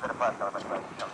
車は私は。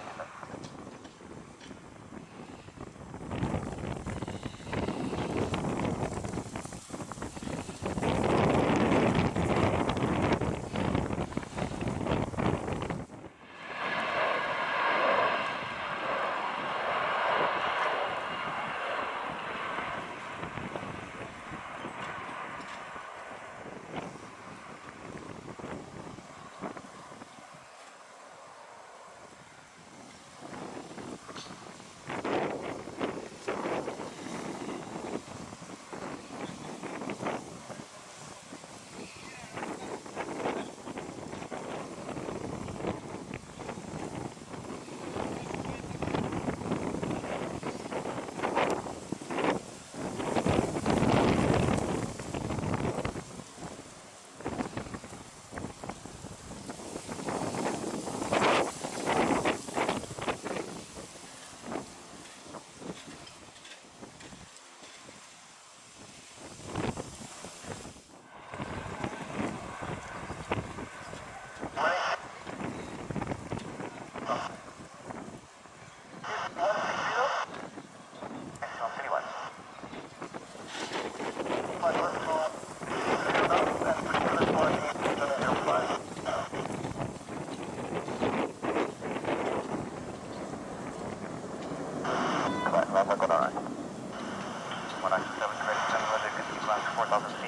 Bummer.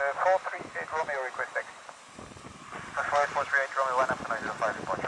Uh, 438 Romeo request taxi. 438 Romeo 1 after 905 report